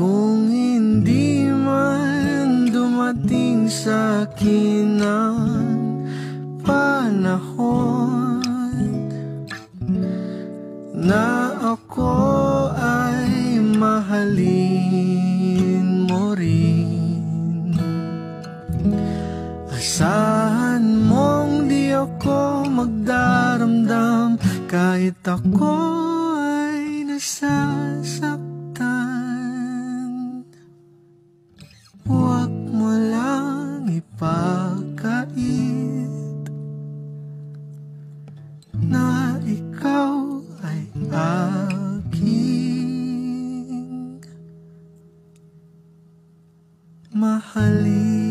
Kung hindi man dumating sa akin ang panahon Na ako ay mahalin mo rin. Asahan mong di ako magdaramdam Kahit ako ay nasasaktan mahalin.